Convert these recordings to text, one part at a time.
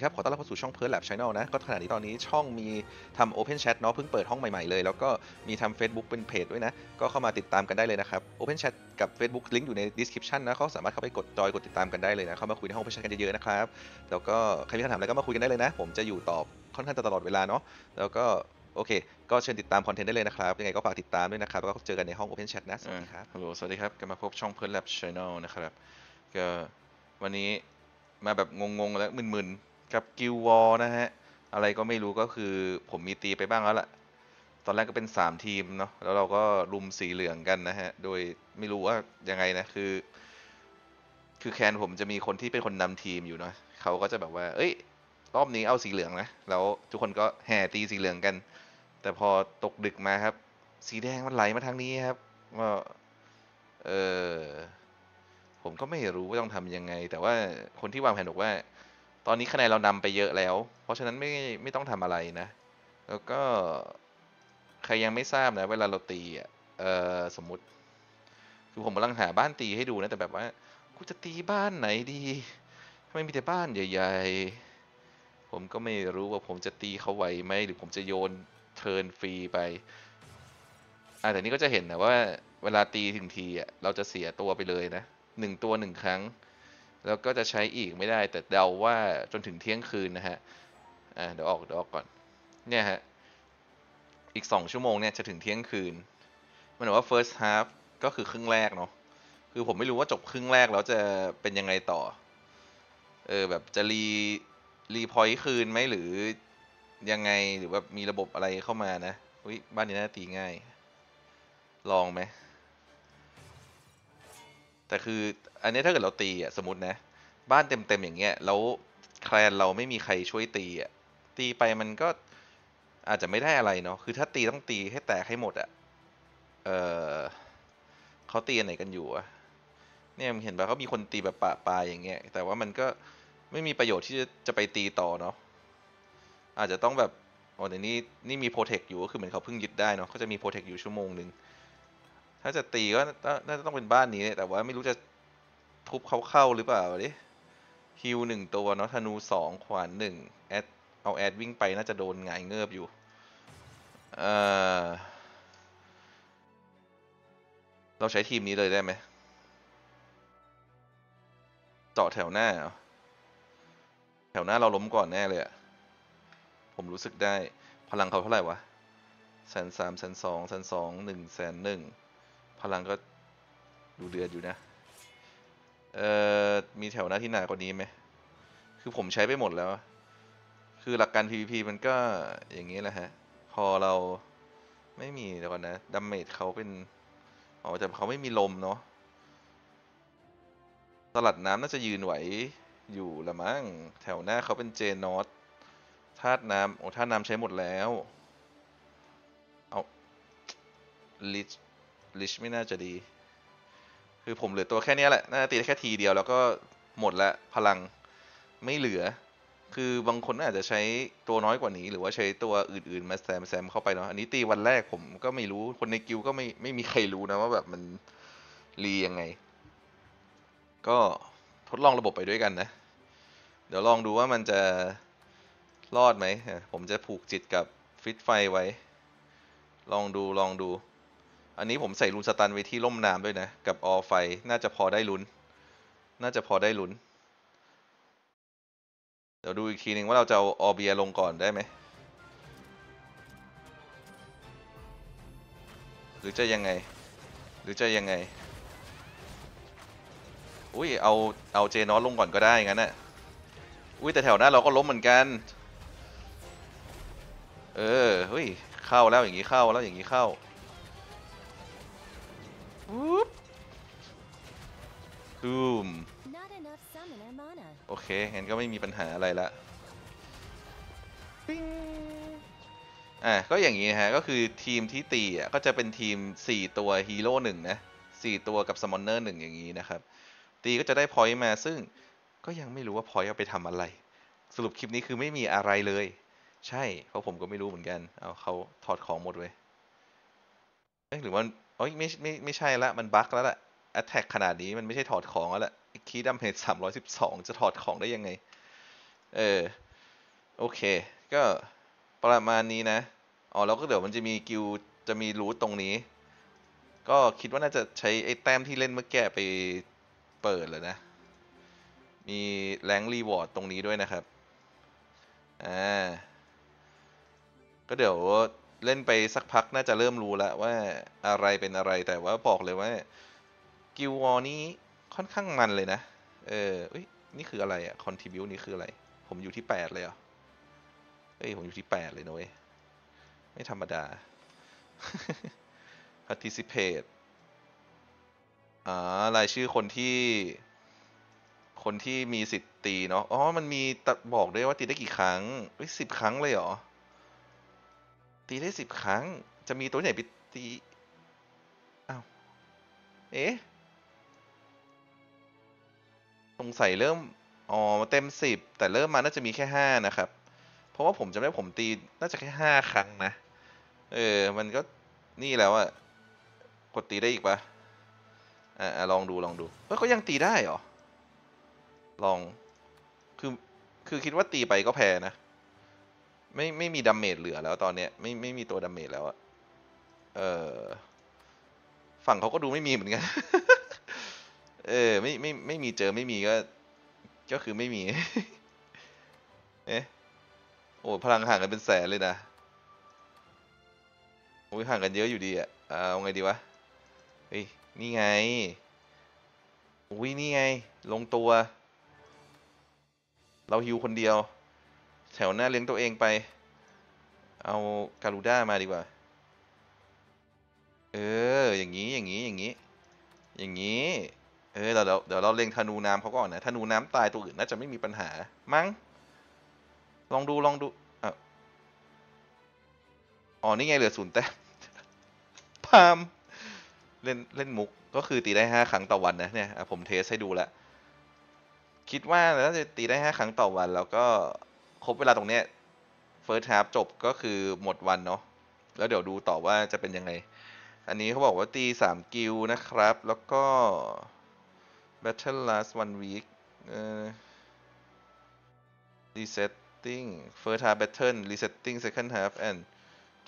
เคสวัสดีครับ ขอต้อนรับเข้าสู่ช่องเพิร์ลแลบช n แนลนะ ก็ขณะนี้ตอนนี้ช่องมีทำ Open Chat เนาะเพิ่งเปิดห้องใหม่ๆเลย แล้วก็มีทำ Facebook เป็นเพจด้วยนะ ก็เข้ามาติดตามกันได้เลยนะครับ Open Chat กับ Facebook ลิงก์อยู่ใน description นะเขาสามารถเข้าไปกดจอยกดติดตามกันได้เลยนะ เข้ามาคุยในห้อง Open Chat กันเยอะๆนะครับ แล้วก็ใครมีคำถามอะไรก็มาคุยกันได้เลยนะ ผมจะอยู่ตอบค่อนข้างจะตลอดเวลาเนาะ แล้วก็โอเค ก็เชิญติดตามคอนเทนต์ได้เลยนะครับ ยังไงก็ฝากติดตามด้วยนะครับ แล้วก็เจอกันในห้อง Open Chat นะ สวัสดีครับฮัลโหลสวัสดีครับกลับมาพบช่องเพิร์ลแลบช n แนลนะครับก็วันนี้มาแบบงงๆและมึนๆ กับกิลวอลนะฮะ อะไรก็ไม่รู้ก็คือผมมีตีไปบ้างแล้วล่ะตอนแรกก็เป็น 3 ทีมเนาะแล้วเราก็รุมสีเหลืองกันนะฮะ โดยไม่รู้ว่ายังไงนะคือ คือแคนผมจะมีคนที่เป็นคนนำทีมอยู่เนาะเขาก็จะแบบว่า เอ้ย รอบนี้เอาสีเหลืองนะ แล้วทุกคนก็แห่ตีสีเหลืองกัน แต่พอตกดึกมาครับ สีแดงมันไหลมาทางนี้ครับว่าเออผมก็ไม่รู้ว่าต้องทำยังไง แต่ว่าคนที่วางแผนบอกว่า ตอนนี้คะแนนเรานำไปเยอะแล้ว เพราะฉะนั้นไม่ไม่ต้องทำอะไรนะ แล้วก็ใครยังไม่ทราบนะ เวลาเราตีเอ่อสมมุติ คือผมกำลังหาบ้านตีให้ดูนะแต่แบบว่ากูจะตีบ้านไหนดีทำไมมีแต่บ้านใหญ่ ๆ ผมก็ไม่รู้ว่าผมจะตีเขาไหวไหมหรือผมจะโยนเทิร์นฟรีไปอ่าแต่นี่ก็จะเห็นนะว่าเวลาตีถึงทีอะเราจะเสียตัวไปเลยนะหนึ่งตัวหนึ่งครั้ง แล้วก็จะใช้อีกไม่ได้ แต่เดาว่าจนถึงเที่ยงคืนนะฮะอ่าเดี๋ยวออกเดี๋ยวออกก่อนเนี่ยฮะอีกสองชั่วโมงเนี่ยจะถึงเที่ยงคืน มันบอกว่า first half ก็คือครึ่งแรกเนาะคือผมไม่รู้ว่าจบครึ่งแรกแล้วจะเป็นยังไงต่อเออแบบจะรีรีพอยต์คืนไหมหรือยังไงหรือแบบมีระบบอะไรเข้ามานะอุ้ยบ้านนี้น่าตีง่าย ลองไหม แต่คืออันนี้ถ้าเกิดเราตีอะสมมตินะ บ้านเต็มๆอย่างเงี้ยแล้วแคลนเราไม่มีใครช่วยตีอะตีไปมันก็อาจจะไม่ได้อะไรเนาะคือถ้าตีต้องตีให้แตกให้หมดอะเออเขาตีอันไหนกันอยู่อะเนี่ยมเห็นป่ะเขามีคนตีแบบปะปายอย่างเงี้ยแต่ว่ามันก็ไม่มีประโยชน์ที่จะจะไปตีต่อเนาะอาจจะต้องแบบอ๋อเดี๋ยวนี้นี่มีโปรเทคอยู่ก็คือเหมือนเขาเพิ่งยึดได้เนาะเขาจะมีโปรเทคอยู่ชั่วโมงหนึ่ง ถ้าจะตีก็น่าจะต้องเป็นบ้านนี้แต่ว่าไม่รู้จะทุบเขาเข้าหรือเปล่าดิฮิวหนึ่งตัวเนาะธนูสองขวานหนึ่งแอดเอาแอดวิ่งไปน่าจะโดนหงายเงือบอยู่เออเราใช้ทีมนี้เลยได้ไหมเจาะแถวหน้า แถวหน้าเราล้มก่อนแน่เลยอะผมรู้สึกได้พลังเขาเท่าไหร่วะแสนสามแสนสองแสนสองหนึ่งแสนหนึ่ง พลังก็ดูเดือดอยู่นะ เอ่อ มีแถวหน้าที่หนากว่านี้ไหม คือผมใช้ไปหมดแล้ว คือหลักการ PVP มันก็อย่างนี้แหละฮะ พอเราไม่มีเดี๋ยวก่อนนะดัมเมจเขาเป็น อ๋อ แต่เขาไม่มีลมเนาะสลัดน้ำน่าจะยืนไหวอยู่ละมั้ง แถวหน้าเขาเป็นเจนอตธาตุน้ำโอ้ธาตุน้ำใช้หมดแล้ว เอาลิช ลิชไม่น่าจะดี คือผมเหลือตัวแค่นี้แหละ น่าจะตีได้แค่ทีเดียวแล้วก็หมดละพลังไม่เหลือ คือบางคนอาจจะใช้ตัวน้อยกว่านี้ หรือว่าใช้ตัวอื่นๆมาแซมแซมเข้าไปเนาะ อันนี้ตีวันแรกผมก็ไม่รู้ คนในกิลก็ไม่ไม่มีใครรู้นะว่าแบบมันตียังไง ก็ทดลองระบบไปด้วยกันนะ เดี๋ยวลองดูว่ามันจะรอดไหม ผมจะผูกจิตกับฟิตไฟไว้ ลองดูลองดู อันนี้ผมใส่ rune stun ไว้ที่ร่มน้ำด้วยนะ กับออไฟ น่าจะพอได้ลุ้น น่าจะพอได้ลุ้น เดี๋ยวดูอีกทีหนึ่งว่าเราจะเอาออเบียลงก่อนได้ไหม หรือจะยังไง หรือจะยังไง อุ้ย เอา เอาเจนอสลงก่อนก็ได้งั้นน่ะอุ้ยแต่แถวหน้าเราก็ล้มเหมือนกัน เออ เฮ้ย เข้าแล้วอย่างนี้เข้าแล้วอย่างนี้เข้า ตูม Not enough summoner mana. โอเคงั้นก็ไม่มีปัญหาอะไรละปิ๊งอะก็อย่างนี้นะฮะ ก็คือทีมที่ตีอะก็จะเป็นทีม 4 ตัวฮีโร่หนึ่งนะ4ตัวกับ summoner หนึ่งอย่างนี้นะครับ ตีก็จะได้ point มาซึ่งก็ยังไม่รู้ว่า point เอาไปทำอะไร สรุปคลิปนี้คือไม่มีอะไรเลย ใช่เพราะผมก็ไม่รู้เหมือนกันเอาเขาถอดของหมดเลยเอ๊ะหรือว่าเอ้ยไม่ไม่ไม่ใช่ละมันบั๊กแล้วแหละ แอตแทกขนาดนี้มันไม่ใช่ถอดของแล้วแหละคีดัมเพจสามร้อยสิบสองจะถอดของได้ยังไง เออ โอเค ก็ประมาณนี้นะ อ๋อ แล้วก็เดี๋ยวมันจะมีกิลด์จะมีรูทตรงนี้ ก็คิดว่าน่าจะใช้ไอ้แต้มที่เล่นเมื่อกี้ไปเปิดเลยนะ มีแรงรีวอร์ดตรงนี้ด้วยนะครับ อ่า ก็เดี๋ยวเล่นไปสักพักน่าจะเริ่มรู้แล้วว่าอะไรเป็นอะไรแต่ว่าบอกเลยว่า กิลวอนี้ค่อนข้างมันเลยนะ เออเอ้ยนี่คืออะไรอะคอนทิบิวนี่คืออะไร ผมอยู่ที่แปดเลยเหรอเฮ้ยผมอยู่ที่แปดเลยนะเว้ย ไม่ธรรมดา participate อ่ารายชื่อคนที่ คนที่มีสิทธิ์ตีเนาะ อ๋อ มันมีตบอกด้วยว่าตีได้กี่ครั้งเฮ้ยสิบครั้งเลยเหรอ ตีได้สิบครั้ง จะมีตัวไหนไปตี อ้าว เอ๊ะ สงสัยเริ่ม อ๋อ เต็มสิบแต่เริ่มมาน่าจะมีแค่ห้านะครับ เพราะว่าผมจำได้ผมตีน่าจะแค่ห้าครั้งนะ เออ มันก็นี่แล้วอะกดตีได้อีกปะอ่าลองดูลองดูเฮ้ยเขายังตีได้เหรอ ลอง คือ คือคิดว่าตีไปก็แพ้นะ ไม่ ไม่มี damage เหลือแล้วตอนเนี้ย ไม่ ไม่มีตัว damage แล้วอะเออ ฝั่งเขาก็ดูไม่มีเหมือนกัน เออไม่ไม่ไม่มีเจอไม่มีก็ ก็คือไม่มี เอ๊ะโอ้พลังห่างกันเป็นแสนเลยนะโอ้ยห่างกันเยอะอยู่ดีอะอ่าเอาไงดีวะเฮ้ยนี่ไงอุ้ยนี่ไง ลงตัว เราฮิวคนเดียว แถวหน้าเลี้ยงตัวเองไป เอาการูด้ามาดีกว่า เออ อย่างนี้อย่างนี้อย่างนี้ อย่างนี้ เออเดี๋ยวเดี๋ยวเราเล็งธนูน้ำเขาก่อนนะธนูน้ำตายตัวอื่นน่าจะไม่มีปัญหา มั้ง ลองดูลองดูอ๋อนี่ไงเหลือศูนย์แต้มพามเล่นเล่นมุกก็คือตีได้ห้าครั้งต่อวันนะเนี่ยผมเทสให้ดูแล้วคิดว่าน่าจะตีได้ห้าครั้งต่อวัน แล้วก็ครบเวลาตรงเนี้ย first half จบก็คือหมดวันเนาะแล้วเดี๋ยวดูต่อว่าจะเป็นยังไง อันนี้เขาบอกว่าตีสามกิลนะครับ แล้วก็ battle last one week เอ่อ resetting first half battle resetting second half and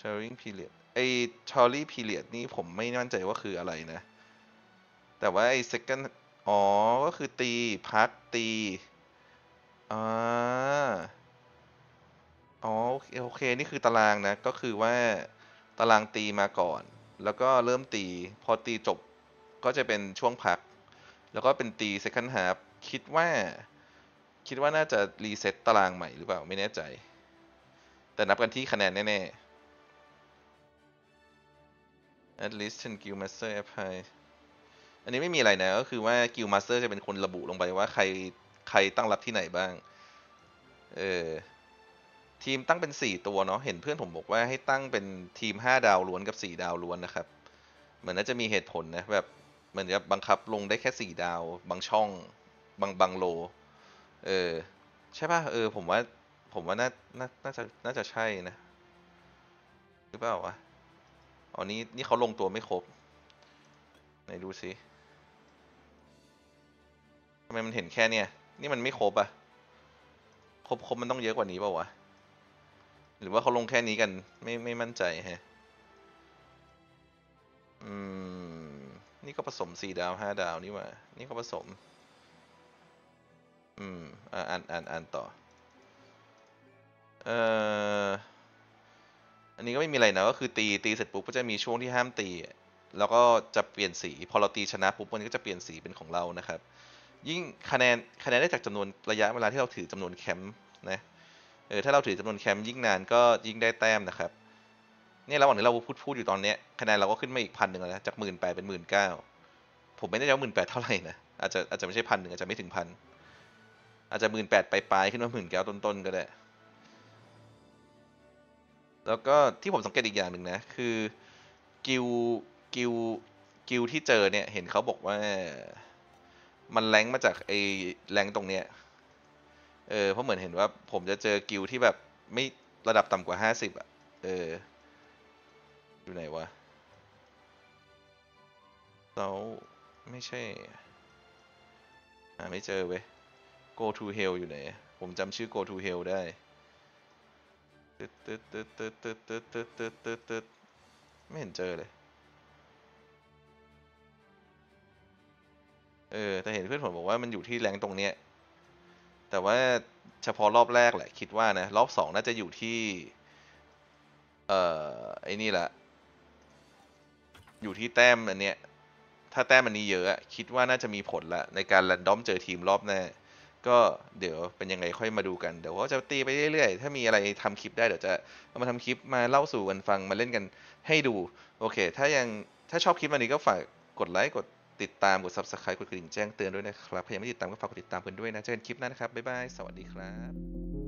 touring period ไอ้ touring period นี่ผมไม่มั่นใจว่าคืออะไรนะ แต่ว่าไอ้ second อ๋อ ก็คือตี พัก ตีอ่าอ๋อโอเคโอเคนี่คือตารางนะ ก็คือว่าตารางตีมาก่อน แล้วก็เริ่มตี พอตีจบก็จะเป็นช่วงพัก แล้วก็เป็นตี second half คิดว่า คิดว่าน่าจะรีเซ็ตตารางใหม่หรือเปล่า ไม่แน่ใจ แต่นับกันที่คะแนนแน่ๆ at least 10 guild master apply อันนี้ไม่มีอะไรนะ ก็คือว่า guild master จะเป็นคนระบุลงไปว่าใคร ใครตั้งรับที่ไหนบ้าง เออทีมตั้งเป็นสี่ตัวเนาะ เห็นเพื่อนผมบอกว่าให้ตั้งเป็นทีมห้าดาวล้วนกับสี่ดาวล้วนนะครับ เหมือนน่าจะมีเหตุผลนะแบบ มือนกับบังคับลงได้แค่สี่ดาว บางช่อง บางบางโล เออ ใช่ป่ะ เออ ผมว่า ผมว่าน่า น่า น่าจะ น่าจะใช่นะ หรือเปล่าวะอ๋อนี่นี่เขาลงตัวไม่ครบ ไหนดูสิทำไมมันเห็นแค่เนี่ย นี่มันไม่ครบอะครบครบมันต้องเยอะกว่านี้เปล่าวะ หรือว่าเขาลงแค่นี้กัน ไม่ ไม่มั่นใจแฮะ อืม นี่ก็ผสมสี่ดาวห้าดาวนี่ว่า นี่ก็ผสม อืม อ่านอ่านอ่านต่อ เอ่อ อันนี้ก็ไม่มีอะไรนะ ก็คือตี ตีเสร็จปุ๊บก็จะมีช่วงที่ห้ามตี แล้วก็จะเปลี่ยนสี พอเราตีชนะปุ๊บมันก็จะเปลี่ยนสีเป็นของเรานะครับ ยิ่งคะแนน คะแนนได้จากจำนวนระยะเวลาที่เราถือจำนวนแคมป์นะ เออ ถ้าเราถือจำนวนแคมป์ยิ่งนานก็ยิ่งได้แต้มนะครับ เนี่ยระหว่างที่เราพูดพูดอยู่ตอนเนี้ยคะแนนเราก็ขึ้นมาอีกพันหนึ่งแล้วนะจากหมื่นแปดเป็นหมื่นเก้าผมไม่แน่ใจว่าหมื่นแปดเท่าไหร่นะอาจจะอาจจะไม่ใช่พันหนึ่งอาจจะไม่ถึงพันอาจจะหมื่นแปดปลายๆขึ้นมาหมื่นเก้าต้นๆก็ได้ แล้วก็ที่ผมสังเกตอีกอย่างหนึ่งนะ คือ guild guildกิลที่เจอเนี่ยเห็นเขาบอกว่ามันแรงมาจากไอ้แรงตรงเนี้ยเออเพราะเหมือนเห็นว่าผมจะเจอกิลที่แบบไม่ระดับต่ำกว่าห้าสิบอะเออ อยู่ไหนวะเราไม่ใช่หาไม่เจอเว้ย go to hell อยู่ไหน ผมจำชื่อ go to hell ได้ตึ๊ดตึ๊ดตึ๊ดตึ๊ดตึ๊ดตึ๊ดตึ๊ดตึ๊ดตึ๊ดตึ๊ดไม่เห็นเจอเลย เออ แต่เห็นเพื่อนผมบอกว่ามันอยู่ที่แรงตรงเนี้ย แต่ว่าเฉพาะรอบแรกแหละ คิดว่านะ รอบสองน่าจะอยู่ที่ เอ่อ ไอ้นี่แหละ อยู่ที่แต้มอันเนี้ย ถ้าแต้มอันนี้เยอะอะคิดว่าน่าจะมีผลละในการแรนดอมเจอทีมรอบหน้า ก็เดี๋ยวเป็นยังไงค่อยมาดูกัน เดี๋ยวก็จะตีไปเรื่อยๆ ถ้ามีอะไรทำคลิปได้เดี๋ยวจะเอามาทำคลิปมาเล่าสู่กันฟังมาเล่นกันให้ดู โอเค ถ้ายังถ้าชอบคลิปวันนี้ก็ฝากกดไลค์กดติดตามกด subscribe กดกระดิ่งแจ้งเตือนด้วยนะครับใครยังไม่ติดตามก็ฝากกดติดตามกันด้วยนะ เจอกันคลิปหน้านะครับ บ๊ายบาย สวัสดีครับ